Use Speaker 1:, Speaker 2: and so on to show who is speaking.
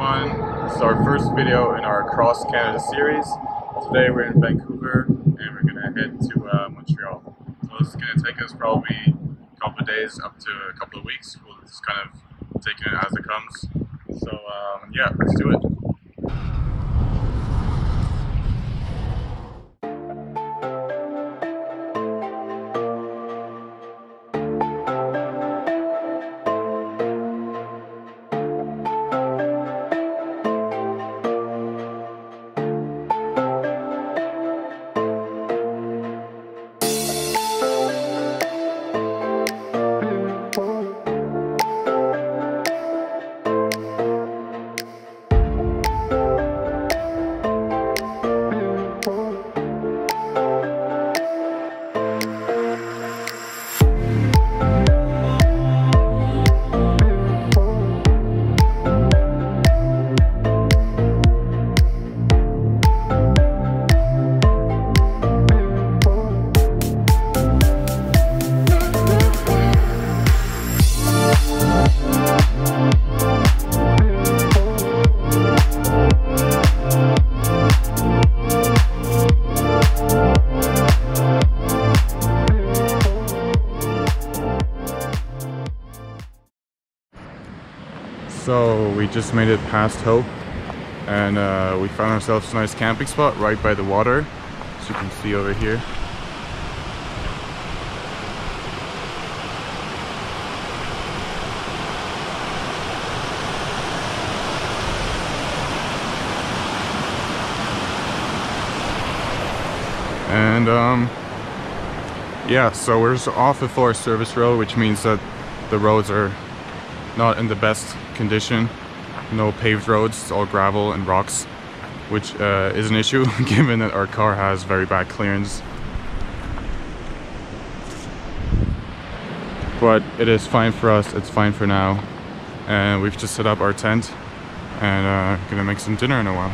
Speaker 1: is our first video in our Cross Canada series. Today we're in Vancouver and we're gonna head to uh, Montreal. So this is gonna take us probably a couple of days up to a couple of weeks. We'll just kind of take it as it comes. So um, yeah, let's do it. So we just made it past Hope and uh, we found ourselves a nice camping spot right by the water as you can see over here. And um, yeah, so we're just off the Forest Service Road, which means that the roads are not in the best condition. No paved roads, it's all gravel and rocks, which uh, is an issue given that our car has very bad clearance. But it is fine for us, it's fine for now. And we've just set up our tent and uh, gonna make some dinner in a while.